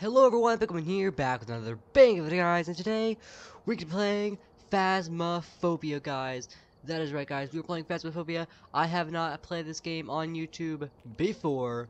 Hello everyone, Pickleman here, back with another bang of video guys, and today we're be playing Phasmophobia guys. That is right guys, we are playing Phasmophobia. I have not played this game on YouTube before,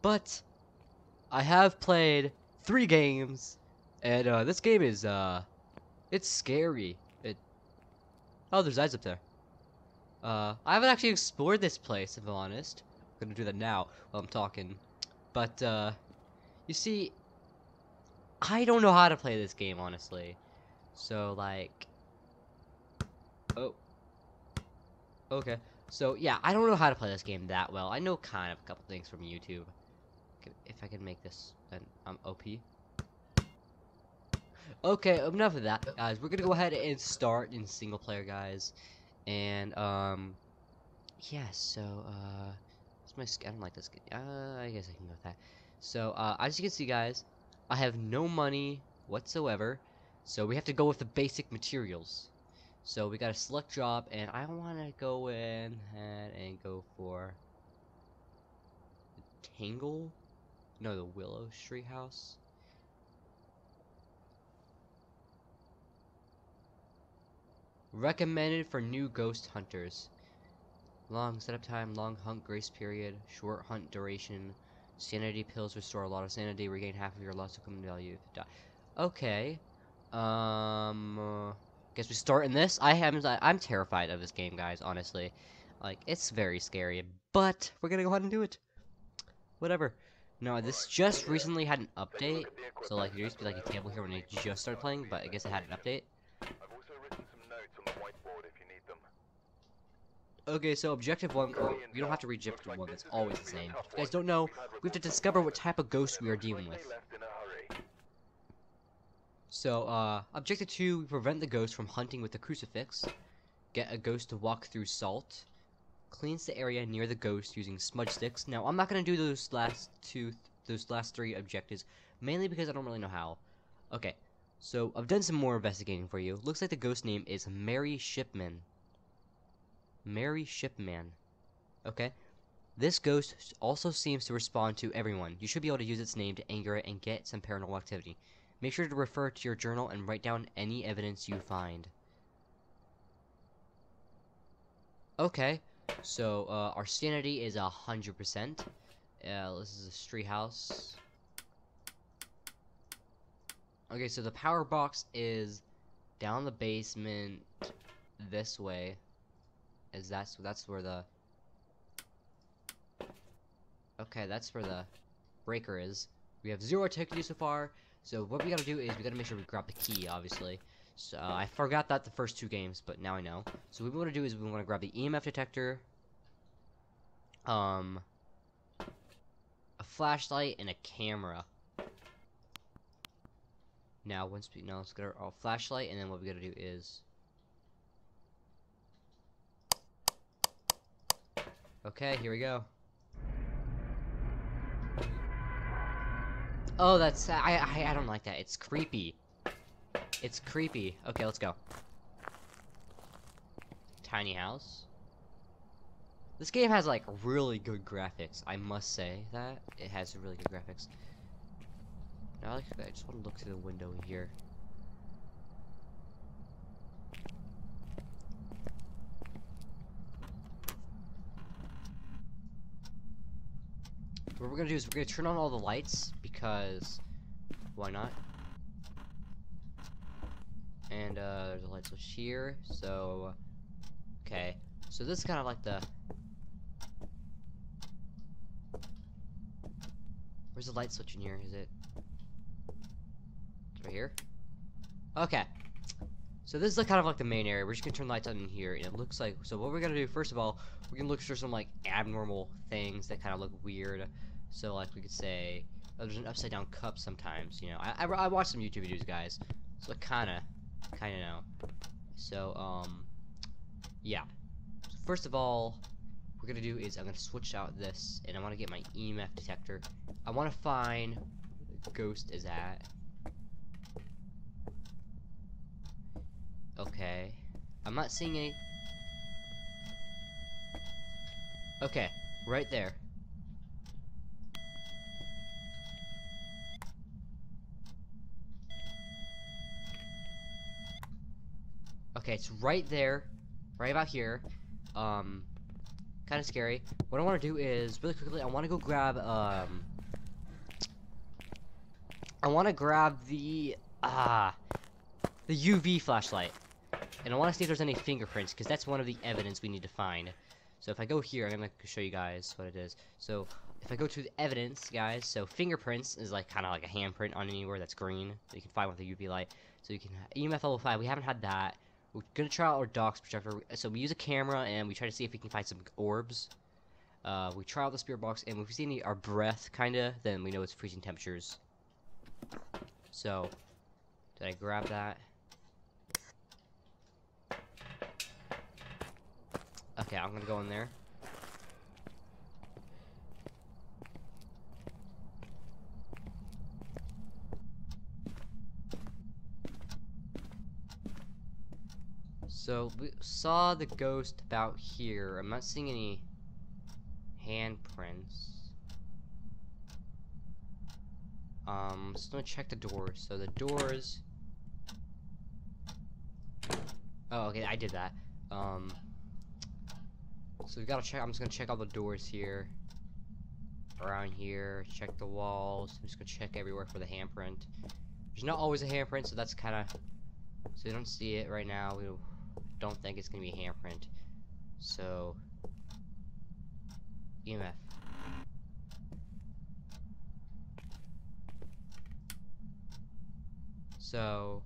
but I have played three games, and uh, this game is, uh, it's scary. It, oh there's eyes up there. Uh, I haven't actually explored this place, if I'm honest. I'm gonna do that now while I'm talking. But, uh, you see, I don't know how to play this game, honestly. So, like... Oh. Okay. So, yeah, I don't know how to play this game that well. I know kind of a couple things from YouTube. If I can make this, then I'm OP. Okay, enough of that, guys. We're gonna go ahead and start in single player, guys. And, um... Yeah, so, uh... my... I don't like this. Uh, I guess I can go with that. So, uh, as you can see, guys, I have no money whatsoever, so we have to go with the basic materials. So we got a select job, and I want to go in and go for the Tangle? No, the Willow Street House. Recommended for new ghost hunters. Long setup time, long hunt grace period, short hunt duration, Sanity pills restore a lot of sanity, regain half of your lost equipment value if you die. Okay. Um, uh, guess we start in this. I am I'm terrified of this game, guys. Honestly, like it's very scary. But we're gonna go ahead and do it. Whatever. No, this just recently had an update. So like there used to be like a table here when I just started playing, but I guess it had an update. Okay, so objective one, oh, we don't have to read objective one, it's always the same. If you guys don't know, we have to discover what type of ghost we are dealing with. So, uh, objective two, we prevent the ghost from hunting with the crucifix. Get a ghost to walk through salt. Cleans the area near the ghost using smudge sticks. Now, I'm not gonna do those last two, those last three objectives, mainly because I don't really know how. Okay, so I've done some more investigating for you. Looks like the ghost name is Mary Shipman. Mary Shipman. Okay. This ghost also seems to respond to everyone. You should be able to use its name to anger it and get some paranormal activity. Make sure to refer to your journal and write down any evidence you find. Okay, so uh, our sanity is a hundred percent. Uh, this is a street house. Okay, so the power box is down the basement this way is that's that's where the okay that's where the breaker is. We have zero activity so far. So what we gotta do is we gotta make sure we grab the key obviously. So uh, I forgot that the first two games but now I know. So what we want to do is we want to grab the EMF detector um a flashlight and a camera. Now once we now let's get our, our flashlight and then what we gotta do is Okay, here we go. Oh, that's I, I I don't like that. It's creepy. It's creepy. Okay, let's go. Tiny house. This game has like really good graphics. I must say that it has really good graphics. Now I just want to look through the window here. What we're gonna do is we're gonna turn on all the lights because why not? And uh, there's a light switch here. So okay, so this is kind of like the where's the light switch in here? Is it right here? Okay. So this is kind of like the main area. We're just gonna turn the lights on in here, and it looks like. So what we're gonna do first of all, we're gonna look for some like abnormal things that kind of look weird. So like we could say, oh, there's an upside down cup sometimes. You know, I, I, I watch some YouTube videos, guys, so I kind of kind of know. So um, yeah. So first of all, we're gonna do is I'm gonna switch out this, and I want to get my EMF detector. I want to find ghost is at. Okay. I'm not seeing any. Okay, right there. Okay, it's right there, right about here. Um, kind of scary. What I want to do is really quickly. I want to go grab um. I want to grab the ah, the UV flashlight, and I want to see if there's any fingerprints because that's one of the evidence we need to find. So if I go here, I'm gonna show you guys what it is. So if I go to the evidence, guys, so fingerprints is like kind of like a handprint on anywhere that's green that you can find with the UV light. So you can EMF level five. We haven't had that. We're gonna try out our DOTS projector. So we use a camera and we try to see if we can find some orbs. Uh, we try out the spirit box, and if we see any our breath, kinda, then we know it's freezing temperatures. So, did I grab that? Okay, I'm gonna go in there. So, we saw the ghost about here. I'm not seeing any handprints. Um, just gonna check the doors. So the doors. Oh, okay, I did that. Um, so we gotta check. I'm just gonna check all the doors here, around here. Check the walls. I'm just gonna check everywhere for the handprint. There's not always a handprint, so that's kind of. So we don't see it right now. We don't think it's gonna be handprint. So EMF. So,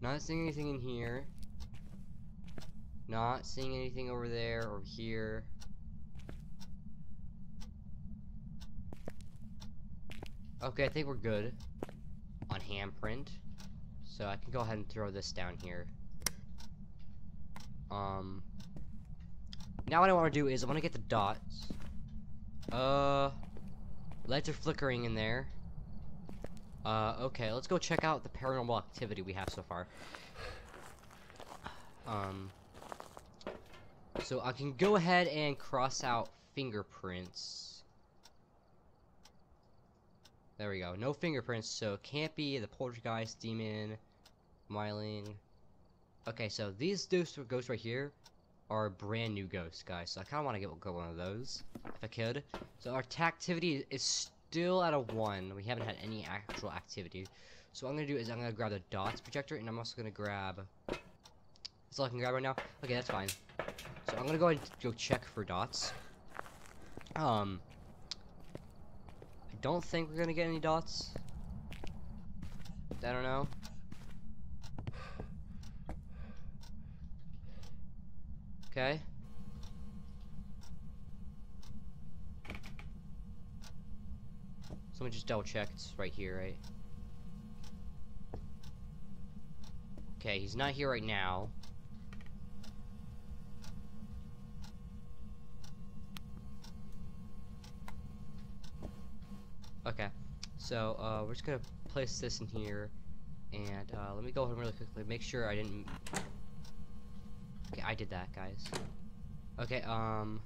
not seeing anything in here. Not seeing anything over there or here. Okay, I think we're good on handprint. So I can go ahead and throw this down here. Um, now what I want to do is I want to get the dots. Uh, lights are flickering in there. Uh, okay, let's go check out the paranormal activity we have so far. Um, so I can go ahead and cross out fingerprints. There we go. No fingerprints, so can't be the poltergeist, demon, myling. Okay, so these ghosts right here are brand new ghosts, guys. So I kind of want to get go one of those, if I could. So our activity is still at a 1. We haven't had any actual activity. So what I'm going to do is I'm going to grab the dots projector, and I'm also going to grab... That's all I can grab right now? Okay, that's fine. So I'm going to go and go check for dots. Um... I don't think we're going to get any dots. I don't know. Okay. So let me just double check. It's right here, right? Okay, he's not here right now. Okay, so uh, we're just gonna place this in here, and uh, let me go ahead really quickly make sure I didn't I did that, guys. Okay, um...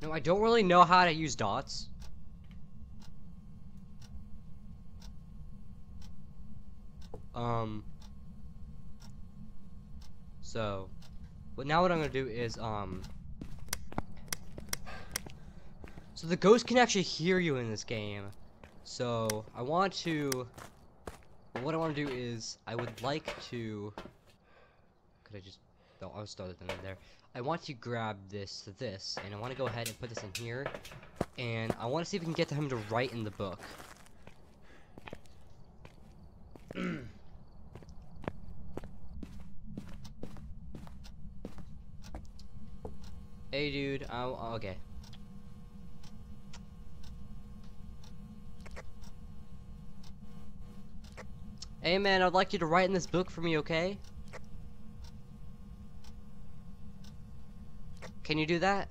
No, I don't really know how to use dots. Um... So... But now what I'm gonna do is, um... So the ghost can actually hear you in this game. So I want to. What I want to do is I would like to. Could I just? No, I'll start it in there. I want to grab this, this, and I want to go ahead and put this in here, and I want to see if we can get him to write in the book. hey, dude. Oh, okay. Hey man, I'd like you to write in this book for me, okay? Can you do that?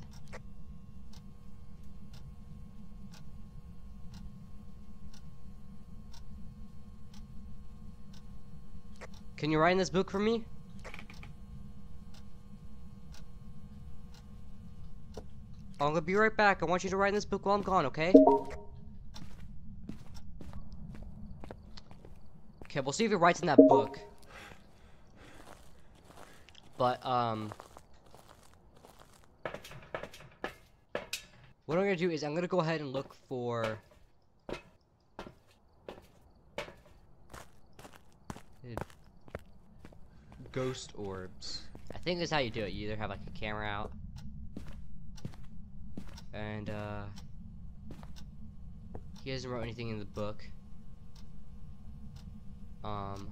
Can you write in this book for me? I'm gonna be right back. I want you to write in this book while I'm gone, okay? Okay, we'll see if he writes in that book. But, um... What I'm gonna do is I'm gonna go ahead and look for... Ghost orbs. I think that's how you do it. You either have like a camera out and uh, he hasn't wrote anything in the book. Um.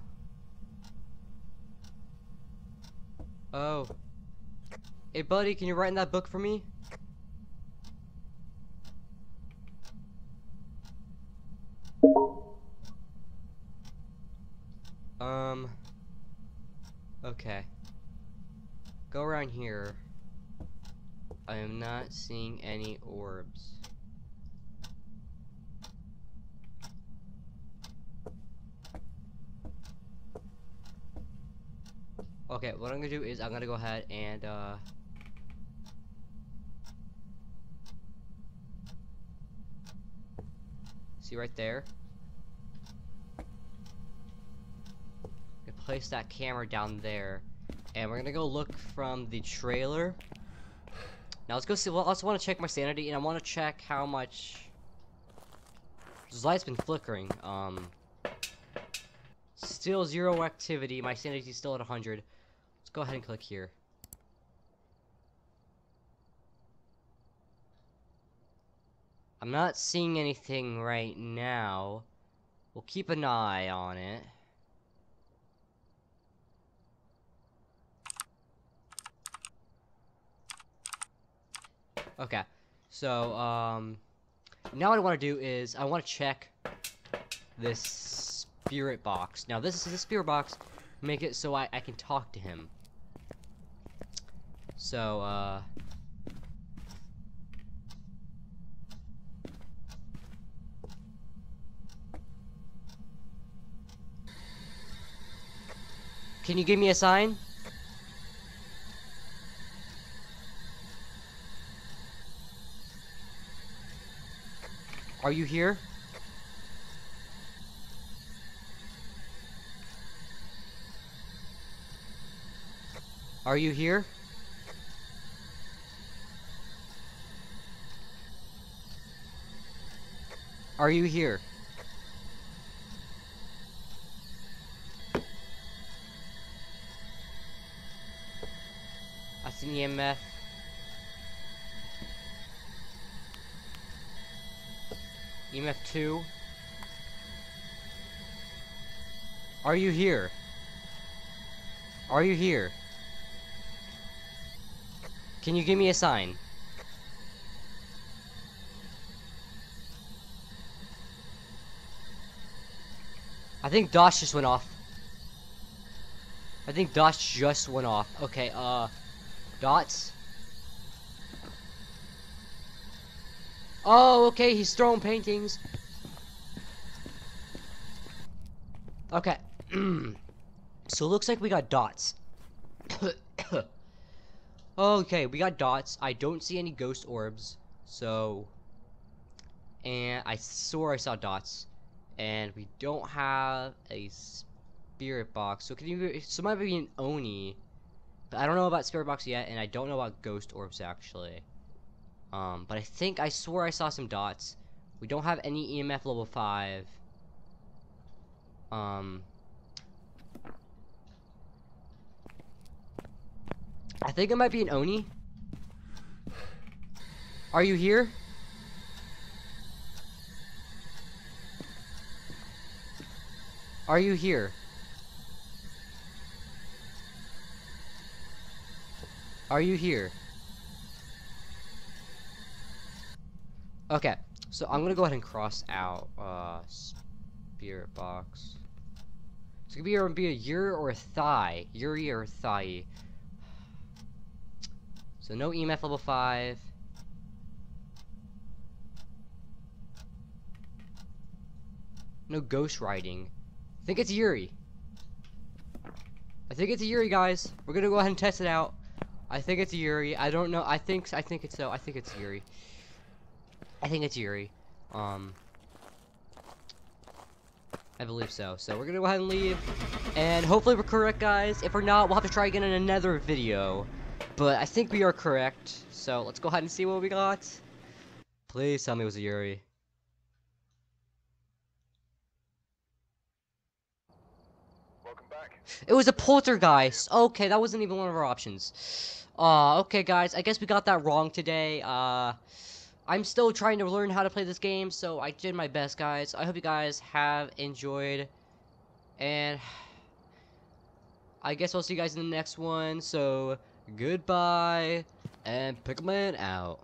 Oh. Hey, buddy, can you write in that book for me? Um. Okay. Go around here. I am not seeing any orbs. Okay, what I'm gonna do is I'm gonna go ahead and uh see right there. place that camera down there and we're gonna go look from the trailer now let's go see. Well, I also want to check my sanity, and I want to check how much. This light's been flickering. Um. Still zero activity. My sanity's still at 100. Go ahead and click here. I'm not seeing anything right now. We'll keep an eye on it. Okay. So, um, now what I want to do is I want to check this spirit box. Now, this is a spirit box. Make it so I, I can talk to him. So, uh... Can you give me a sign? Are you here? Are you here? Are you here? I see an EMF. EMF 2. Are you here? Are you here? Can you give me a sign? I think DOTS just went off. I think DOTS just went off. Okay, uh, dots. Oh, okay, he's throwing paintings. Okay. so it looks like we got dots. okay, we got dots. I don't see any ghost orbs. So... And I swore I saw dots. And we don't have a spirit box. So can you... So might be an Oni. But I don't know about spirit box yet. And I don't know about ghost orbs, actually. Um, but I think, I swore I saw some dots. We don't have any EMF level 5. Um, I think it might be an Oni. Are you here? Are you here? Are you here? Okay, so I'm gonna go ahead and cross out uh, spirit box. It's gonna be, be a Yurei or a Thaye. Yurei or Thaye. So no EMF level 5. No ghost writing. I think it's Yurei. I think it's Yurei, guys. We're gonna go ahead and test it out. I think it's Yurei. I don't know. I think I think it's so. I think it's Yurei. I think it's Yurei. Um, I believe so. So we're gonna go ahead and leave, and hopefully we're correct, guys. If we're not, we'll have to try again in another video. But I think we are correct. So let's go ahead and see what we got. Please tell me it was a Yurei. Welcome back. It was a poltergeist. Okay, that wasn't even one of our options. Uh, okay, guys. I guess we got that wrong today. Uh, I'm still trying to learn how to play this game, so I did my best, guys. I hope you guys have enjoyed. And I guess I'll see you guys in the next one. So, goodbye. And Pickleman out.